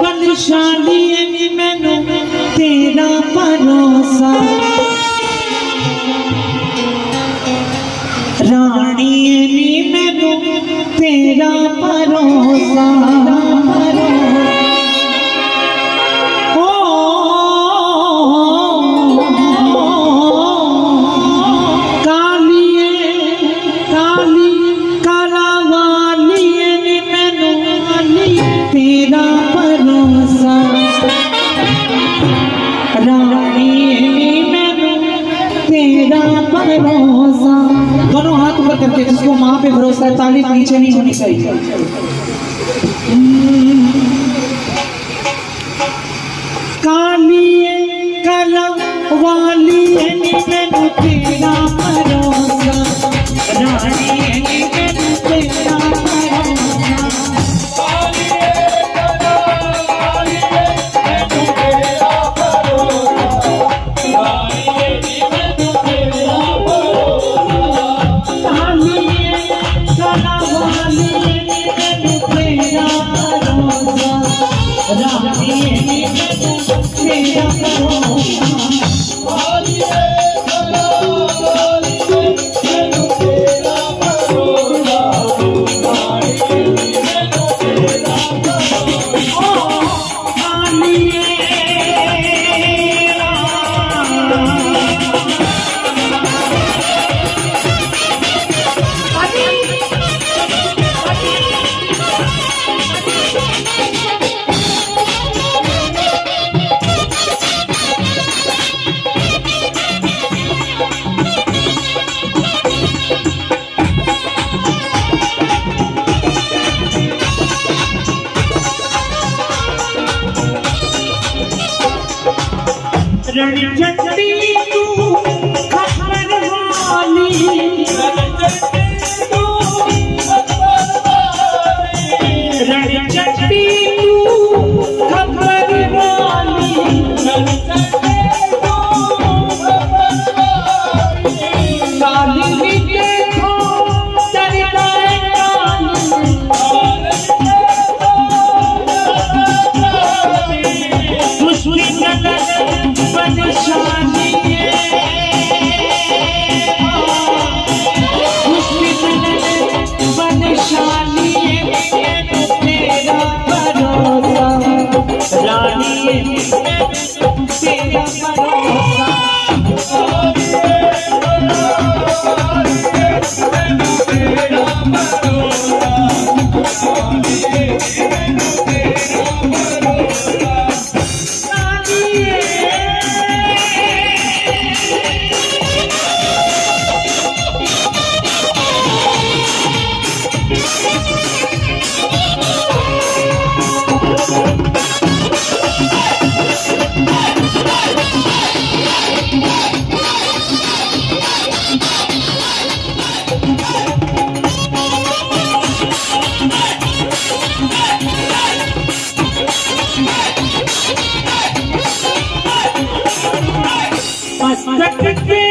बलशाली मैनू तेरा भरोसा। रानी मैनू तेरा भरोसा। जिसको माँ पे भरोसा है ताली नीचे नहीं होनी चाहिए। नी मैनू रणचंडी तू shine. that could be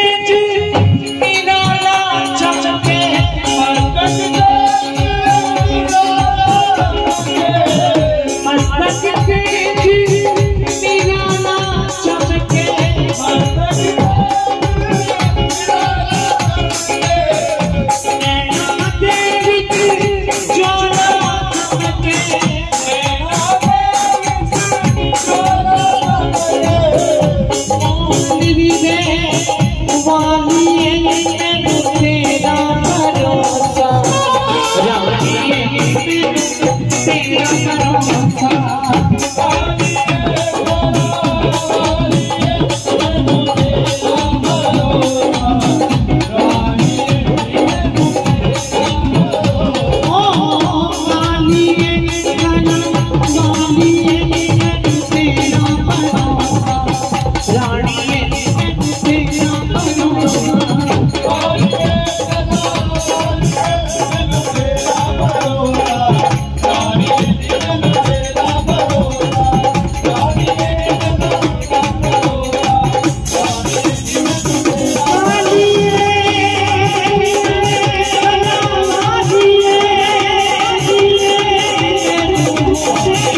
It's